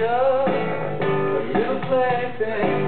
picture, a new plaything.